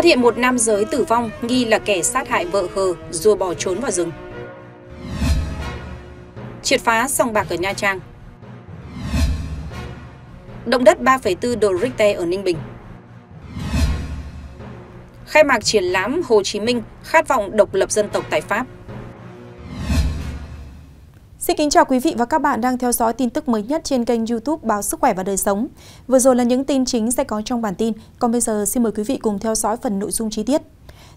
Phát hiện một nam giới tử vong nghi là kẻ sát hại vợ hờ rồi bỏ trốn vào rừng. Triệt phá sòng bạc ở Nha Trang. Động đất 3,4 độ Richter ở Ninh Bình. Khai mạc triển lãm Hồ Chí Minh khát vọng độc lập dân tộc tại Pháp. Xin kính chào quý vị và các bạn đang theo dõi tin tức mới nhất trên kênh youtube Báo Sức Khỏe và Đời Sống. Vừa rồi là những tin chính sẽ có trong bản tin, còn bây giờ xin mời quý vị cùng theo dõi phần nội dung chi tiết.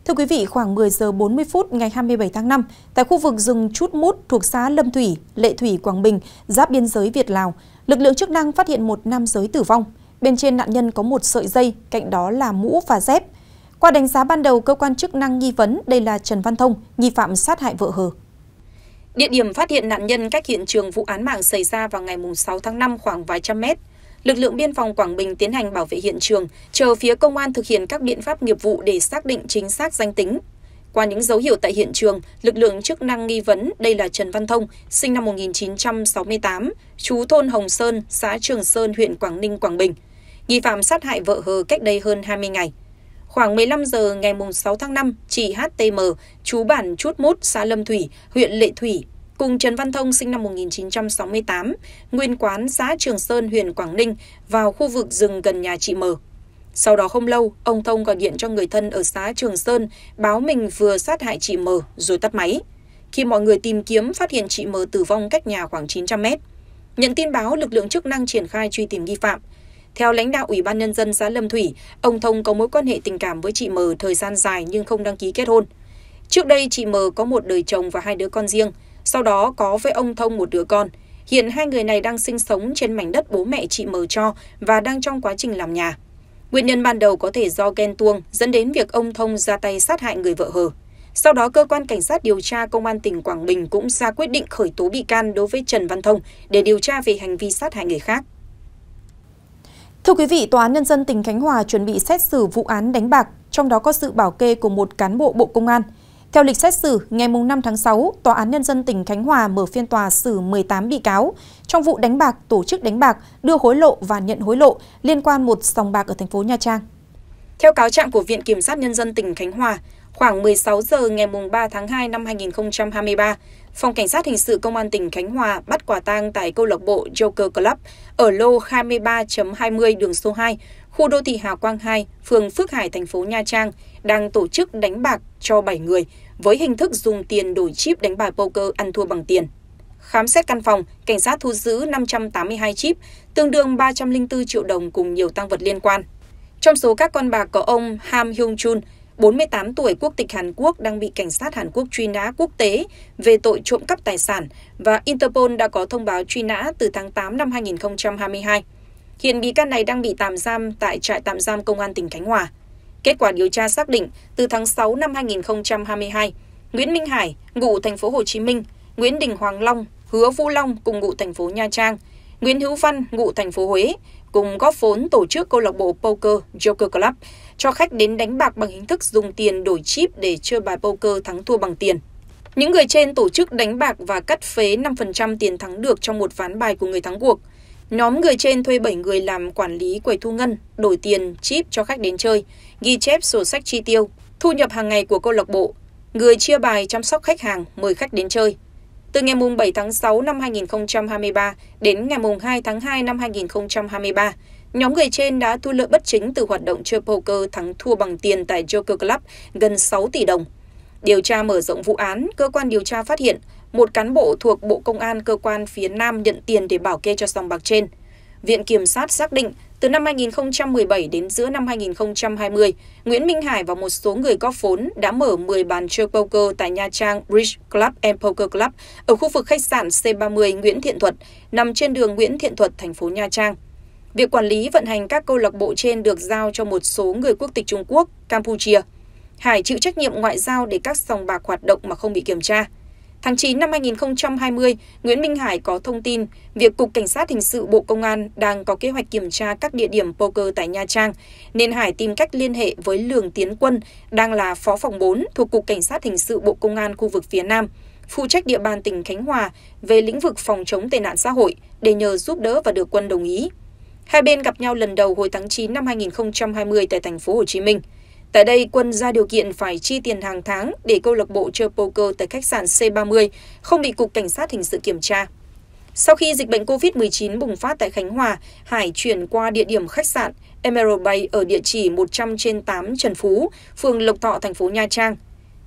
Thưa quý vị, khoảng 10 giờ 40 phút ngày 27 tháng 5, tại khu vực rừng Chút Mút thuộc xã Lâm Thủy, Lệ Thủy, Quảng Bình, giáp biên giới Việt-Lào, lực lượng chức năng phát hiện một nam giới tử vong. Bên trên nạn nhân có một sợi dây, cạnh đó là mũ và dép. Qua đánh giá ban đầu, cơ quan chức năng nghi vấn đây là Trần Văn Thông, nghi phạm sát hại vợ hờ. Địa điểm phát hiện nạn nhân cách hiện trường vụ án mạng xảy ra vào ngày 6 tháng 5 khoảng vài trăm mét. Lực lượng biên phòng Quảng Bình tiến hành bảo vệ hiện trường, chờ phía công an thực hiện các biện pháp nghiệp vụ để xác định chính xác danh tính. Qua những dấu hiệu tại hiện trường, lực lượng chức năng nghi vấn đây là Trần Văn Thông, sinh năm 1968, chú thôn Hồng Sơn, xã Trường Sơn, huyện Quảng Ninh, Quảng Bình. Nghi phạm sát hại vợ hờ cách đây hơn 20 ngày. Khoảng 15 giờ ngày 6 tháng 5, chị HTM, chú bản Chút Mút, xã Lâm Thủy, huyện Lệ Thủy, cùng Trần Văn Thông sinh năm 1968, nguyên quán xã Trường Sơn, huyện Quảng Ninh, vào khu vực rừng gần nhà chị M. Sau đó không lâu, ông Thông gọi điện cho người thân ở xã Trường Sơn báo mình vừa sát hại chị M rồi tắt máy. Khi mọi người tìm kiếm phát hiện chị M tử vong cách nhà khoảng 900 mét. Nhận tin báo, lực lượng chức năng triển khai truy tìm nghi phạm. Theo lãnh đạo Ủy ban Nhân dân xã Lâm Thủy, ông Thông có mối quan hệ tình cảm với chị M thời gian dài nhưng không đăng ký kết hôn. Trước đây chị M có một đời chồng và hai đứa con riêng, sau đó có với ông Thông một đứa con. Hiện hai người này đang sinh sống trên mảnh đất bố mẹ chị M cho và đang trong quá trình làm nhà. Nguyên nhân ban đầu có thể do ghen tuông dẫn đến việc ông Thông ra tay sát hại người vợ hờ. Sau đó cơ quan cảnh sát điều tra công an tỉnh Quảng Bình cũng ra quyết định khởi tố bị can đối với Trần Văn Thông để điều tra về hành vi sát hại người khác. Thưa quý vị, Tòa án Nhân dân tỉnh Khánh Hòa chuẩn bị xét xử vụ án đánh bạc, trong đó có sự bảo kê của một cán bộ Bộ Công an. Theo lịch xét xử, ngày 5 tháng 6, Tòa án Nhân dân tỉnh Khánh Hòa mở phiên tòa xử 18 bị cáo trong vụ đánh bạc, tổ chức đánh bạc, đưa hối lộ và nhận hối lộ liên quan một sòng bạc ở thành phố Nha Trang. Theo cáo trạng của Viện Kiểm sát Nhân dân tỉnh Khánh Hòa, khoảng 16 giờ ngày 3 tháng 2 năm 2023, Phòng Cảnh sát Hình sự Công an tỉnh Khánh Hòa bắt quả tang tại câu lạc bộ Joker Club ở lô 23.20 đường số 2, khu đô thị Hà Quang 2, phường Phước Hải, thành phố Nha Trang, đang tổ chức đánh bạc cho 7 người với hình thức dùng tiền đổi chip đánh bài poker ăn thua bằng tiền. Khám xét căn phòng, cảnh sát thu giữ 582 chip, tương đương 304 triệu đồng cùng nhiều tăng vật liên quan. Trong số các con bạc có ông Ham Hyung Chun, 48 tuổi quốc tịch Hàn Quốc đang bị cảnh sát Hàn Quốc truy nã quốc tế về tội trộm cắp tài sản và Interpol đã có thông báo truy nã từ tháng 8 năm 2022. Hiện bị can này đang bị tạm giam tại trại tạm giam công an tỉnh Khánh Hòa. Kết quả điều tra xác định, từ tháng 6 năm 2022, Nguyễn Minh Hải, ngụ thành phố Hồ Chí Minh, Nguyễn Đình Hoàng Long, Hứa Vũ Long cùng ngụ thành phố Nha Trang, Nguyễn Hữu Văn ngụ thành phố Huế cùng góp vốn tổ chức câu lạc bộ poker Joker Club cho khách đến đánh bạc bằng hình thức dùng tiền đổi chip để chơi bài poker thắng thua bằng tiền. Những người trên tổ chức đánh bạc và cắt phế 5% tiền thắng được trong một ván bài của người thắng cuộc. Nhóm người trên thuê 7 người làm quản lý quầy thu ngân, đổi tiền, chip cho khách đến chơi, ghi chép sổ sách chi tiêu, thu nhập hàng ngày của câu lạc bộ, người chia bài chăm sóc khách hàng, mời khách đến chơi. Từ ngày 7 tháng 6 năm 2023 đến ngày 2 tháng 2 năm 2023, nhóm người trên đã thu lợi bất chính từ hoạt động chơi poker thắng thua bằng tiền tại Joker Club gần 6 tỷ đồng. Điều tra mở rộng vụ án, cơ quan điều tra phát hiện một cán bộ thuộc Bộ Công an cơ quan phía Nam nhận tiền để bảo kê cho sòng bạc trên. Viện Kiểm sát xác định từ năm 2017 đến giữa năm 2020, Nguyễn Minh Hải và một số người góp vốn đã mở 10 bàn chơi poker tại Nha Trang Bridge Club and Poker Club ở khu vực khách sạn C30 Nguyễn Thiện Thuật, nằm trên đường Nguyễn Thiện Thuật, thành phố Nha Trang. Việc quản lý vận hành các câu lạc bộ trên được giao cho một số người quốc tịch Trung Quốc, Campuchia. Hải chịu trách nhiệm ngoại giao để các sòng bạc hoạt động mà không bị kiểm tra. Tháng 9 năm 2020, Nguyễn Minh Hải có thông tin việc Cục Cảnh sát Hình sự Bộ Công an đang có kế hoạch kiểm tra các địa điểm poker tại Nha Trang, nên Hải tìm cách liên hệ với Lường Tiến Quân, đang là Phó phòng 4 thuộc Cục Cảnh sát Hình sự Bộ Công an khu vực phía Nam, phụ trách địa bàn tỉnh Khánh Hòa về lĩnh vực phòng chống tệ nạn xã hội để nhờ giúp đỡ và được quân đồng ý. Hai bên gặp nhau lần đầu hồi tháng 9 năm 2020 tại thành phố Hồ Chí Minh. Tại đây, Quân ra điều kiện phải chi tiền hàng tháng để câu lạc bộ chơi poker tại khách sạn C30 không bị Cục Cảnh sát Hình sự kiểm tra. Sau khi dịch bệnh COVID-19 bùng phát tại Khánh Hòa, Hải chuyển qua địa điểm khách sạn Emerald Bay ở địa chỉ 100 trên 8 Trần Phú, phường Lộc Thọ, thành phố Nha Trang.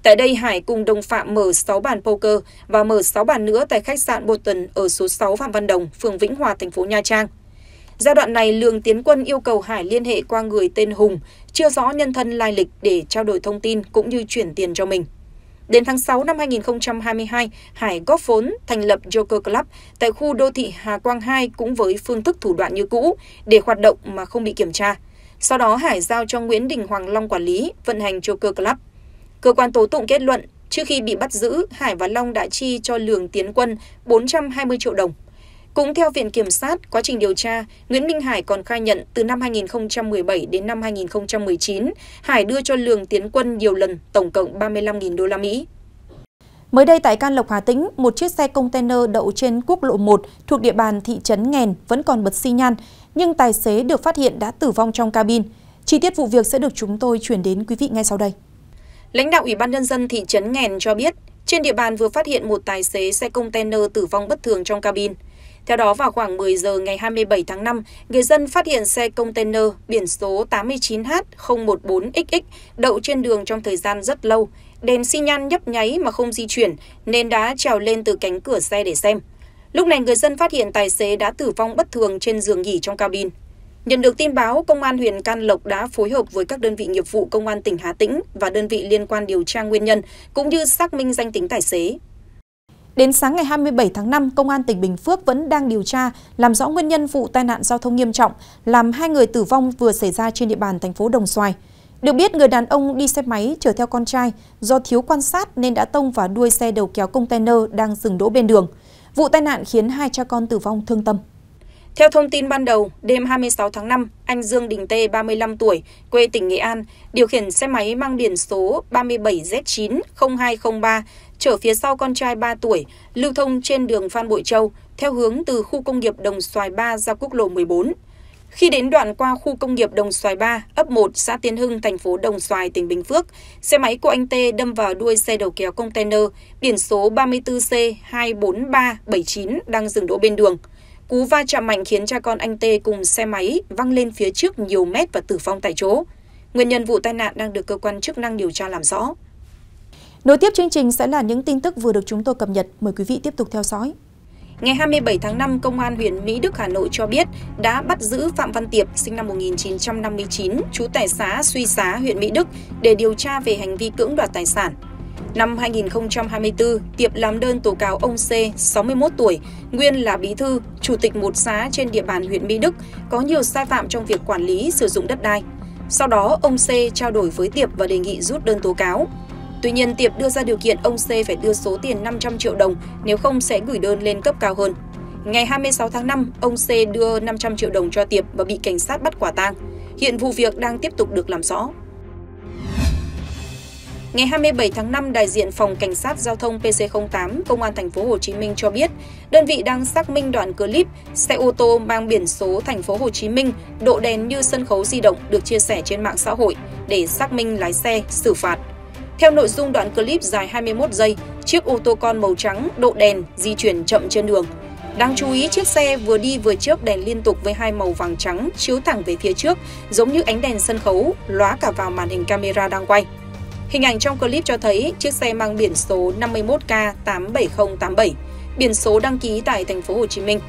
Tại đây, Hải cùng đồng phạm mở 6 bàn poker và mở 6 bàn nữa tại khách sạn Bolton ở số 6 Phạm Văn Đồng, phường Vĩnh Hòa, thành phố Nha Trang. Giai đoạn này, Lương Tiến Quân yêu cầu Hải liên hệ qua người tên Hùng, chưa rõ nhân thân lai lịch để trao đổi thông tin cũng như chuyển tiền cho mình. Đến tháng 6 năm 2022, Hải góp vốn thành lập Joker Club tại khu đô thị Hà Quang 2 cũng với phương thức thủ đoạn như cũ để hoạt động mà không bị kiểm tra. Sau đó Hải giao cho Nguyễn Đình Hoàng Long quản lý, vận hành Joker Club. Cơ quan tố tụng kết luận, trước khi bị bắt giữ, Hải và Long đã chi cho Lường Tiến Quân 420 triệu đồng. Cũng theo Viện Kiểm sát, quá trình điều tra, Nguyễn Minh Hải còn khai nhận từ năm 2017 đến năm 2019, Hải đưa cho Lường Tiến Quân nhiều lần, tổng cộng 35.000 đô la Mỹ. Mới đây tại Can Lộc Hà Tĩnh, một chiếc xe container đậu trên quốc lộ 1 thuộc địa bàn thị trấn Nghèn vẫn còn bật xi nhan, nhưng tài xế được phát hiện đã tử vong trong cabin. Chi tiết vụ việc sẽ được chúng tôi chuyển đến quý vị ngay sau đây. Lãnh đạo Ủy ban Nhân dân thị trấn Nghèn cho biết, trên địa bàn vừa phát hiện một tài xế xe container tử vong bất thường trong cabin. Theo đó, vào khoảng 10 giờ ngày 27 tháng 5, người dân phát hiện xe container biển số 89H014XX đậu trên đường trong thời gian rất lâu. Đèn xi nhan nhấp nháy mà không di chuyển, nên đã trèo lên từ cánh cửa xe để xem. Lúc này người dân phát hiện tài xế đã tử vong bất thường trên giường nghỉ trong cabin. Nhận được tin báo, Công an huyện Can Lộc đã phối hợp với các đơn vị nghiệp vụ Công an tỉnh Hà Tĩnh và đơn vị liên quan điều tra nguyên nhân, cũng như xác minh danh tính tài xế. Đến sáng ngày 27 tháng 5, Công an tỉnh Bình Phước vẫn đang điều tra, làm rõ nguyên nhân vụ tai nạn giao thông nghiêm trọng, làm hai người tử vong vừa xảy ra trên địa bàn thành phố Đồng Xoài. Được biết, người đàn ông đi xe máy chở theo con trai, do thiếu quan sát nên đã tông vào đuôi xe đầu kéo container đang dừng đỗ bên đường. Vụ tai nạn khiến hai cha con tử vong thương tâm. Theo thông tin ban đầu, đêm 26 tháng 5, anh Dương Đình Tê, 35 tuổi, quê tỉnh Nghệ An, điều khiển xe máy mang biển số 37Z90203, chở phía sau con trai 3 tuổi, lưu thông trên đường Phan Bội Châu, theo hướng từ khu công nghiệp Đồng Xoài 3 ra quốc lộ 14. Khi đến đoạn qua khu công nghiệp Đồng Xoài 3, ấp 1, xã Tiên Hưng, thành phố Đồng Xoài, tỉnh Bình Phước, xe máy của anh Tê đâm vào đuôi xe đầu kéo container biển số 34C24379 đang dừng đỗ bên đường. Cú va chạm mạnh khiến cha con anh Tê cùng xe máy văng lên phía trước nhiều mét và tử vong tại chỗ. Nguyên nhân vụ tai nạn đang được cơ quan chức năng điều tra làm rõ. Nối tiếp chương trình sẽ là những tin tức vừa được chúng tôi cập nhật. Mời quý vị tiếp tục theo dõi. Ngày 27 tháng 5, Công an huyện Mỹ Đức, Hà Nội cho biết đã bắt giữ Phạm Văn Tiệp, sinh năm 1959, trú tại xã Suy Xá, huyện Mỹ Đức, để điều tra về hành vi cưỡng đoạt tài sản. Năm 2024, Tiệp làm đơn tố cáo ông C, 61 tuổi, nguyên là bí thư, chủ tịch một xã trên địa bàn huyện Mỹ Đức, có nhiều sai phạm trong việc quản lý sử dụng đất đai. Sau đó, ông C trao đổi với Tiệp và đề nghị rút đơn tố cáo. Tuy nhiên, Tiệp đưa ra điều kiện ông C phải đưa số tiền 500 triệu đồng, nếu không sẽ gửi đơn lên cấp cao hơn. Ngày 26 tháng 5, ông C đưa 500 triệu đồng cho Tiệp và bị cảnh sát bắt quả tang. Hiện vụ việc đang tiếp tục được làm rõ. Ngày 27 tháng 5, đại diện phòng cảnh sát giao thông PC08 Công an thành phố Hồ Chí Minh cho biết, đơn vị đang xác minh đoạn clip xe ô tô mang biển số thành phố Hồ Chí Minh độ đèn như sân khấu di động được chia sẻ trên mạng xã hội để xác minh lái xe xử phạt. Theo nội dung đoạn clip dài 21 giây, chiếc ô tô con màu trắng độ đèn di chuyển chậm trên đường. Đáng chú ý chiếc xe vừa đi vừa chớp đèn liên tục với hai màu vàng trắng chiếu thẳng về phía trước, giống như ánh đèn sân khấu, lóa cả vào màn hình camera đang quay. Hình ảnh trong clip cho thấy chiếc xe mang biển số 51K87087, biển số đăng ký tại thành phố Hồ Chí Minh.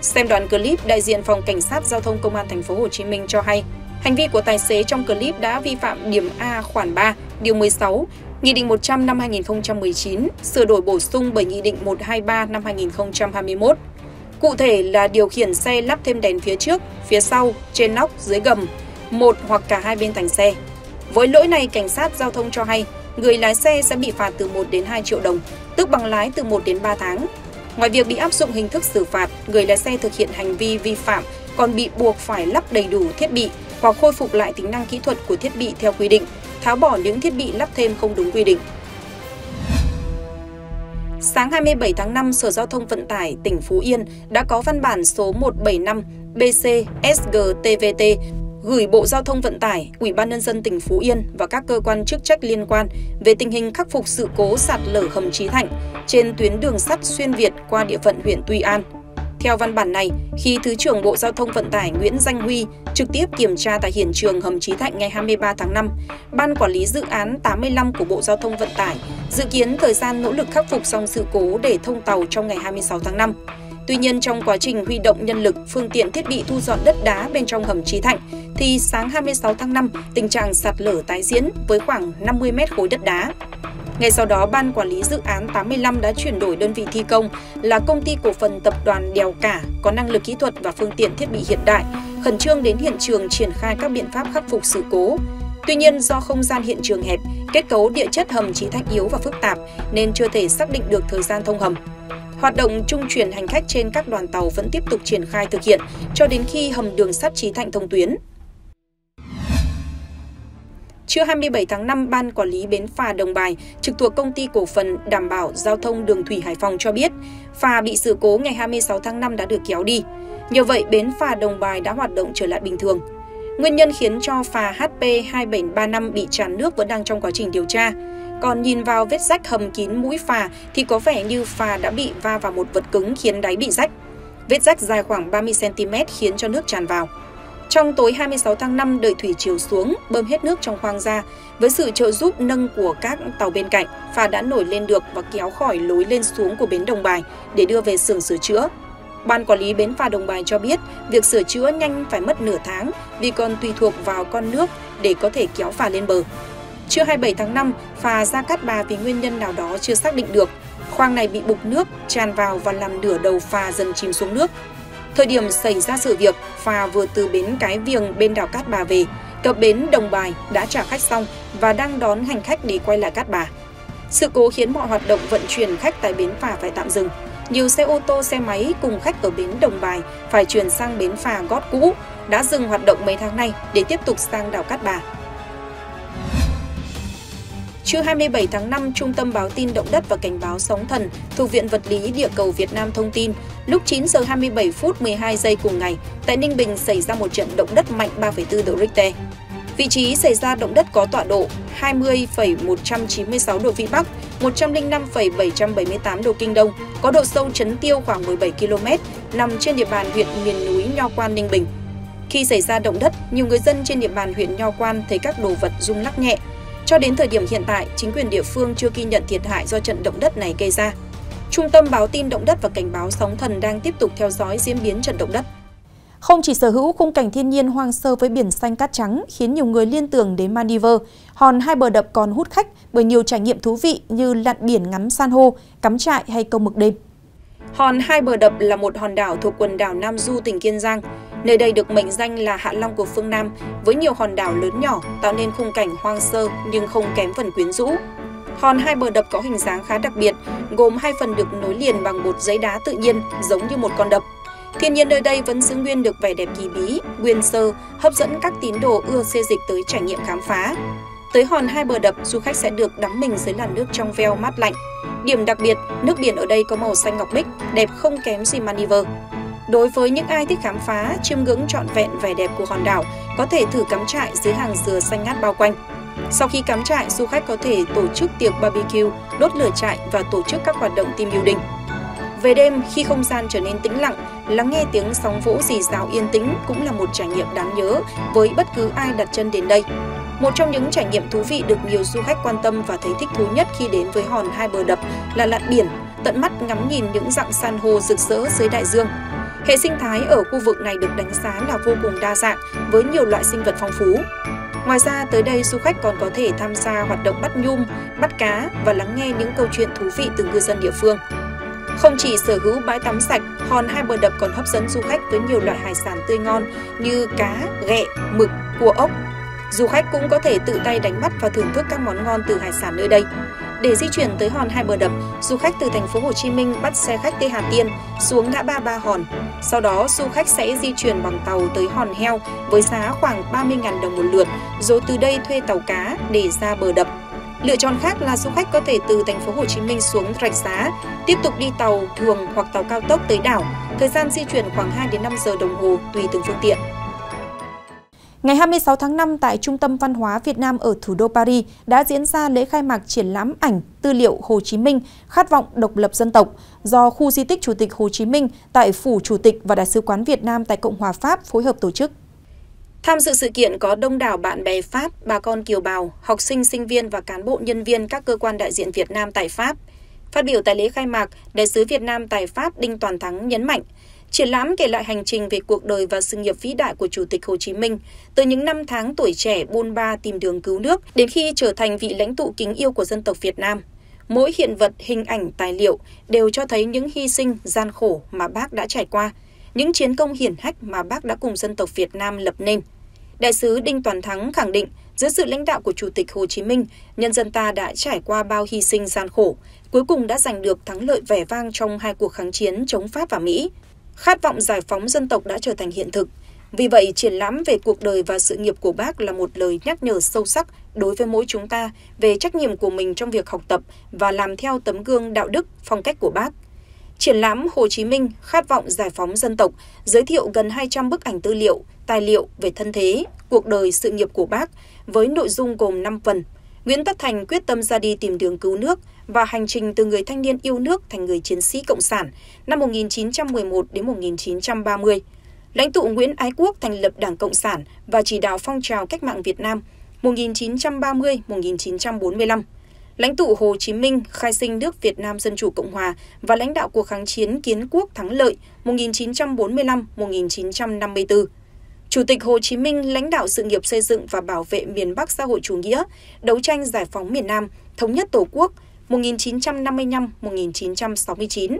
Xem đoạn clip, đại diện phòng cảnh sát giao thông công an thành phố Hồ Chí Minh cho hay, hành vi của tài xế trong clip đã vi phạm điểm A khoản 3, điều 16, Nghị định 100 năm 2019, sửa đổi bổ sung bởi Nghị định 123 năm 2021. Cụ thể là điều khiển xe lắp thêm đèn phía trước, phía sau, trên nóc, dưới gầm, một hoặc cả hai bên thành xe, với lỗi này, cảnh sát giao thông cho hay, người lái xe sẽ bị phạt từ 1 đến 2 triệu đồng, tức bằng lái từ 1 đến 3 tháng. Ngoài việc bị áp dụng hình thức xử phạt, người lái xe thực hiện hành vi vi phạm còn bị buộc phải lắp đầy đủ thiết bị hoặc khôi phục lại tính năng kỹ thuật của thiết bị theo quy định, tháo bỏ những thiết bị lắp thêm không đúng quy định. Sáng 27 tháng 5, Sở Giao thông Vận tải tỉnh Phú Yên đã có văn bản số 175 BC SGTVT gửi Bộ Giao thông Vận tải, Ủy ban nhân dân tỉnh Phú Yên và các cơ quan chức trách liên quan về tình hình khắc phục sự cố sạt lở hầm Trí Thạnh trên tuyến đường sắt xuyên Việt qua địa phận huyện Tuy An. Theo văn bản này, khi Thứ trưởng Bộ Giao thông Vận tải Nguyễn Danh Huy trực tiếp kiểm tra tại hiện trường hầm Trí Thạnh ngày 23 tháng 5, Ban Quản lý Dự án 85 của Bộ Giao thông Vận tải dự kiến thời gian nỗ lực khắc phục xong sự cố để thông tàu trong ngày 26 tháng 5. Tuy nhiên trong quá trình huy động nhân lực, phương tiện thiết bị thu dọn đất đá bên trong hầm Trí Thạnh, thì sáng 26 tháng 5, tình trạng sạt lở tái diễn với khoảng 50 mét khối đất đá. Ngay sau đó, Ban Quản lý Dự án 85 đã chuyển đổi đơn vị thi công là công ty cổ phần tập đoàn Đèo Cả có năng lực kỹ thuật và phương tiện thiết bị hiện đại, khẩn trương đến hiện trường triển khai các biện pháp khắc phục sự cố. Tuy nhiên do không gian hiện trường hẹp, kết cấu địa chất hầm trí thạch yếu và phức tạp nên chưa thể xác định được thời gian thông hầm. Hoạt động trung chuyển hành khách trên các đoàn tàu vẫn tiếp tục triển khai thực hiện cho đến khi hầm đường sắt Trí Thạnh thông tuyến. Trưa 27 tháng 5, Ban Quản lý Bến Phà Đồng Bài, trực thuộc Công ty Cổ phần Đảm bảo Giao thông Đường Thủy Hải Phòng cho biết, phà bị sự cố ngày 26 tháng 5 đã được kéo đi. Nhờ vậy, Bến Phà Đồng Bài đã hoạt động trở lại bình thường. Nguyên nhân khiến cho phà HP 2735 bị tràn nước vẫn đang trong quá trình điều tra. Còn nhìn vào vết rách hầm kín mũi phà thì có vẻ như phà đã bị va vào một vật cứng khiến đáy bị rách. Vết rách dài khoảng 30cm khiến cho nước tràn vào. Trong tối 26 tháng 5 đợi thủy chiều xuống, bơm hết nước trong khoang ra. Với sự trợ giúp nâng của các tàu bên cạnh, phà đã nổi lên được và kéo khỏi lối lên xuống của bến Đồng Bài để đưa về xưởng sửa chữa. Ban quản lý bến phà Đồng Bài cho biết, việc sửa chữa nhanh phải mất nửa tháng vì còn tùy thuộc vào con nước để có thể kéo phà lên bờ. Trưa 27 tháng 5, phà ra cát bà vì nguyên nhân nào đó chưa xác định được. Khoang này bị bục nước, tràn vào và làm nửa đầu phà dần chìm xuống nước. Thời điểm xảy ra sự việc, phà vừa từ bến Cái Viềng bên đảo Cát Bà về, cập bến Đồng Bài đã trả khách xong và đang đón hành khách đi quay lại Cát Bà. Sự cố khiến mọi hoạt động vận chuyển khách tại bến phà phải tạm dừng. Nhiều xe ô tô, xe máy cùng khách ở bến Đồng Bài phải chuyển sang bến phà gót cũ, đã dừng hoạt động mấy tháng nay để tiếp tục sang đảo Cát Bà. Trưa 27 tháng 5, Trung tâm báo tin động đất và cảnh báo sóng thần thuộc Viện Vật lý Địa cầu Việt Nam thông tin, lúc 9 giờ 27 phút 12 giây cùng ngày, tại Ninh Bình xảy ra một trận động đất mạnh 3,4 độ Richter. Vị trí xảy ra động đất có tọa độ 20,196 độ Vĩ Bắc, 105,778 độ Kinh Đông, có độ sâu chấn tiêu khoảng 17 km, nằm trên địa bàn huyện miền núi Nho Quan, Ninh Bình. Khi xảy ra động đất, nhiều người dân trên địa bàn huyện Nho Quan thấy các đồ vật rung lắc nhẹ, cho đến thời điểm hiện tại, chính quyền địa phương chưa ghi nhận thiệt hại do trận động đất này gây ra. Trung tâm báo tin động đất và cảnh báo sóng thần đang tiếp tục theo dõi diễn biến trận động đất. Không chỉ sở hữu khung cảnh thiên nhiên hoang sơ với biển xanh cát trắng khiến nhiều người liên tưởng đến Maldives, hòn hai bờ đập còn hút khách bởi nhiều trải nghiệm thú vị như lặn biển ngắm san hô, cắm trại hay câu mực đêm. Hòn Hai Bờ Đập là một hòn đảo thuộc quần đảo Nam Du, tỉnh Kiên Giang. Nơi đây được mệnh danh là Hạ Long của phương Nam, với nhiều hòn đảo lớn nhỏ tạo nên khung cảnh hoang sơ nhưng không kém phần quyến rũ. Hòn Hai Bờ Đập có hình dáng khá đặc biệt, gồm hai phần được nối liền bằng một giấy đá tự nhiên giống như một con đập. Thiên nhiên nơi đây vẫn giữ nguyên được vẻ đẹp kỳ bí, nguyên sơ, hấp dẫn các tín đồ ưa xê dịch tới trải nghiệm khám phá. Tới hòn hai bờ đập, du khách sẽ được đắm mình dưới làn nước trong veo mát lạnh. Điểm đặc biệt, nước biển ở đây có màu xanh ngọc bích, đẹp không kém gì Maldives. Đối với những ai thích khám phá, chiêm ngưỡng trọn vẹn vẻ đẹp của hòn đảo, có thể thử cắm trại dưới hàng dừa xanh ngát bao quanh. Sau khi cắm trại, du khách có thể tổ chức tiệc barbecue, đốt lửa trại và tổ chức các hoạt động team building. Về đêm, khi không gian trở nên tĩnh lặng, lắng nghe tiếng sóng vỗ rì rào yên tĩnh cũng là một trải nghiệm đáng nhớ với bất cứ ai đặt chân đến đây. Một trong những trải nghiệm thú vị được nhiều du khách quan tâm và thấy thích thú nhất khi đến với hòn hai bờ đập là lặn biển, tận mắt ngắm nhìn những dạng san hô rực rỡ dưới đại dương. Hệ sinh thái ở khu vực này được đánh giá là vô cùng đa dạng với nhiều loại sinh vật phong phú. Ngoài ra, tới đây du khách còn có thể tham gia hoạt động bắt nhum, bắt cá và lắng nghe những câu chuyện thú vị từ ngư dân địa phương. Không chỉ sở hữu bãi tắm sạch, hòn hai bờ đập còn hấp dẫn du khách với nhiều loại hải sản tươi ngon như cá, ghẹ, mực, cua ốc. Du khách cũng có thể tự tay đánh bắt và thưởng thức các món ngon từ hải sản nơi đây. Để di chuyển tới hòn hai bờ đập, du khách từ thành phố Hồ Chí Minh bắt xe khách Tây Hà Tiên xuống ngã ba Ba Hòn. Sau đó, du khách sẽ di chuyển bằng tàu tới hòn heo với giá khoảng 30.000 đồng một lượt, rồi từ đây thuê tàu cá để ra bờ đập. Lựa chọn khác là du khách có thể từ thành phố Hồ Chí Minh xuống Rạch Giá, tiếp tục đi tàu thường hoặc tàu cao tốc tới đảo. Thời gian di chuyển khoảng 2 đến 5 giờ đồng hồ tùy từng phương tiện. Ngày 26 tháng 5 tại Trung tâm Văn hóa Việt Nam ở thủ đô Paris đã diễn ra lễ khai mạc triển lãm ảnh tư liệu Hồ Chí Minh khát vọng độc lập dân tộc do khu di tích Chủ tịch Hồ Chí Minh tại Phủ Chủ tịch và Đại sứ quán Việt Nam tại Cộng hòa Pháp phối hợp tổ chức. Tham dự sự kiện có đông đảo bạn bè Pháp, bà con kiều bào, học sinh, sinh viên và cán bộ nhân viên các cơ quan đại diện Việt Nam tại Pháp. Phát biểu tại lễ khai mạc, Đại sứ Việt Nam tại Pháp Đinh Toàn Thắng nhấn mạnh, triển lãm kể lại hành trình về cuộc đời và sự nghiệp vĩ đại của Chủ tịch Hồ Chí Minh, từ những năm tháng tuổi trẻ bôn ba tìm đường cứu nước đến khi trở thành vị lãnh tụ kính yêu của dân tộc Việt Nam. Mỗi hiện vật, hình ảnh, tài liệu đều cho thấy những hy sinh, gian khổ mà bác đã trải qua – những chiến công hiển hách mà bác đã cùng dân tộc Việt Nam lập nên. Đại sứ Đinh Toàn Thắng khẳng định, dưới sự lãnh đạo của Chủ tịch Hồ Chí Minh, nhân dân ta đã trải qua bao hy sinh gian khổ, cuối cùng đã giành được thắng lợi vẻ vang trong hai cuộc kháng chiến chống Pháp và Mỹ. Khát vọng giải phóng dân tộc đã trở thành hiện thực. Vì vậy, triển lãm về cuộc đời và sự nghiệp của bác là một lời nhắc nhở sâu sắc đối với mỗi chúng ta về trách nhiệm của mình trong việc học tập và làm theo tấm gương đạo đức, phong cách của bác – Triển lãm Hồ Chí Minh khát vọng giải phóng dân tộc giới thiệu gần 200 bức ảnh tư liệu, tài liệu về thân thế, cuộc đời sự nghiệp của bác với nội dung gồm 5 phần. Nguyễn Tất Thành quyết tâm ra đi tìm đường cứu nước và hành trình từ người thanh niên yêu nước thành người chiến sĩ cộng sản năm 1911 đến 1930. Lãnh tụ Nguyễn Ái Quốc thành lập Đảng Cộng sản và chỉ đạo phong trào cách mạng Việt Nam 1930-1945 Lãnh tụ Hồ Chí Minh khai sinh nước Việt Nam Dân Chủ Cộng Hòa và lãnh đạo cuộc kháng chiến kiến quốc thắng lợi 1945-1954. Chủ tịch Hồ Chí Minh lãnh đạo sự nghiệp xây dựng và bảo vệ miền Bắc xã hội chủ nghĩa, đấu tranh giải phóng miền Nam, thống nhất Tổ quốc 1955-1969.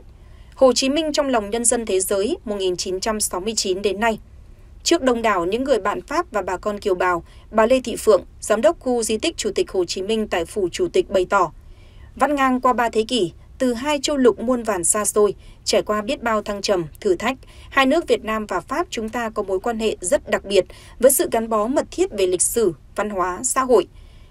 Hồ Chí Minh trong lòng nhân dân thế giới 1969 đến nay. Trước đông đảo những người bạn Pháp và bà con kiều bào, bà Lê Thị Phượng, giám đốc khu di tích Chủ tịch Hồ Chí Minh tại Phủ Chủ tịch bày tỏ, vắt ngang qua ba thế kỷ, từ hai châu lục muôn vàn xa xôi, trải qua biết bao thăng trầm, thử thách, hai nước Việt Nam và Pháp chúng ta có mối quan hệ rất đặc biệt với sự gắn bó mật thiết về lịch sử, văn hóa, xã hội.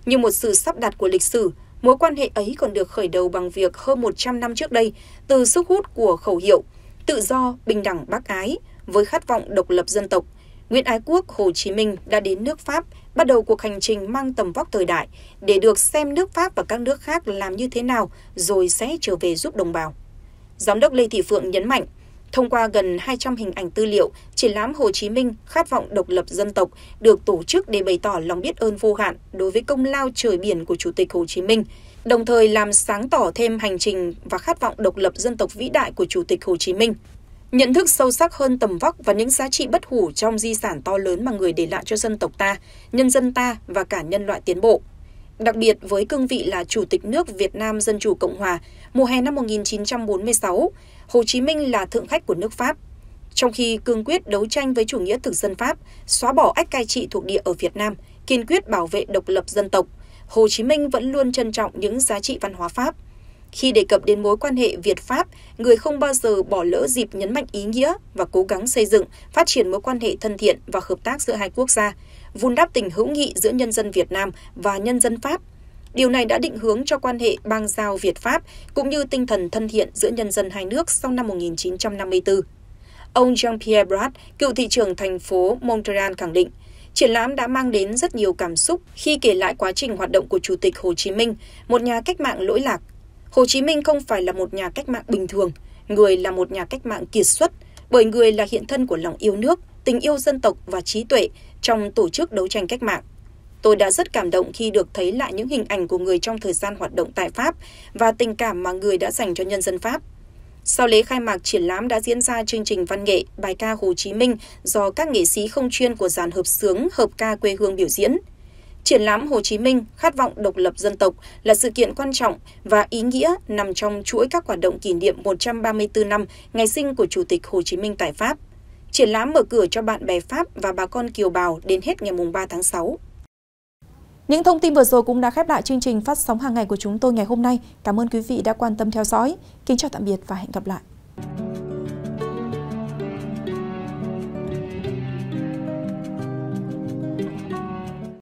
Như một sự sắp đặt của lịch sử, mối quan hệ ấy còn được khởi đầu bằng việc hơn 100 năm trước đây, từ sức hút của khẩu hiệu tự do, bình đẳng, bác ái, với khát vọng độc lập dân tộc – Nguyễn Ái Quốc Hồ Chí Minh đã đến nước Pháp, bắt đầu cuộc hành trình mang tầm vóc thời đại để được xem nước Pháp và các nước khác làm như thế nào rồi sẽ trở về giúp đồng bào. Giám đốc Lê Thị Phượng nhấn mạnh, thông qua gần 200 hình ảnh tư liệu, triển lãm Hồ Chí Minh khát vọng độc lập dân tộc được tổ chức để bày tỏ lòng biết ơn vô hạn đối với công lao trời biển của Chủ tịch Hồ Chí Minh, đồng thời làm sáng tỏ thêm hành trình và khát vọng độc lập dân tộc vĩ đại của Chủ tịch Hồ Chí Minh. Nhận thức sâu sắc hơn tầm vóc và những giá trị bất hủ trong di sản to lớn mà người để lại cho dân tộc ta, nhân dân ta và cả nhân loại tiến bộ. Đặc biệt với cương vị là Chủ tịch nước Việt Nam Dân Chủ Cộng Hòa, mùa hè năm 1946, Hồ Chí Minh là thượng khách của nước Pháp. Trong khi cương quyết đấu tranh với chủ nghĩa thực dân Pháp, xóa bỏ ách cai trị thuộc địa ở Việt Nam, kiên quyết bảo vệ độc lập dân tộc, Hồ Chí Minh vẫn luôn trân trọng những giá trị văn hóa Pháp – khi đề cập đến mối quan hệ Việt Pháp, người không bao giờ bỏ lỡ dịp nhấn mạnh ý nghĩa và cố gắng xây dựng, phát triển mối quan hệ thân thiện và hợp tác giữa hai quốc gia, vun đắp tình hữu nghị giữa nhân dân Việt Nam và nhân dân Pháp. Điều này đã định hướng cho quan hệ bang giao Việt Pháp cũng như tinh thần thân thiện giữa nhân dân hai nước sau năm 1954. Ông Jean-Pierre Brat, cựu thị trưởng thành phố Montreal khẳng định, Triển lãm đã mang đến rất nhiều cảm xúc khi kể lại quá trình hoạt động của Chủ tịch Hồ Chí Minh, một nhà cách mạng lỗi lạc, Hồ Chí Minh không phải là một nhà cách mạng bình thường, người là một nhà cách mạng kiệt xuất, bởi người là hiện thân của lòng yêu nước, tình yêu dân tộc và trí tuệ trong tổ chức đấu tranh cách mạng. Tôi đã rất cảm động khi được thấy lại những hình ảnh của người trong thời gian hoạt động tại Pháp và tình cảm mà người đã dành cho nhân dân Pháp. Sau lễ khai mạc triển lãm đã diễn ra chương trình văn nghệ, bài ca Hồ Chí Minh do các nghệ sĩ không chuyên của dàn hợp sướng hợp ca quê hương biểu diễn. Triển lãm Hồ Chí Minh khát vọng độc lập dân tộc là sự kiện quan trọng và ý nghĩa nằm trong chuỗi các hoạt động kỷ niệm 134 năm ngày sinh của Chủ tịch Hồ Chí Minh tại Pháp. Triển lãm mở cửa cho bạn bè Pháp và bà con kiều bào đến hết ngày 3 tháng 6. Những thông tin vừa rồi cũng đã khép lại chương trình phát sóng hàng ngày của chúng tôi ngày hôm nay. Cảm ơn quý vị đã quan tâm theo dõi. Kính chào tạm biệt và hẹn gặp lại.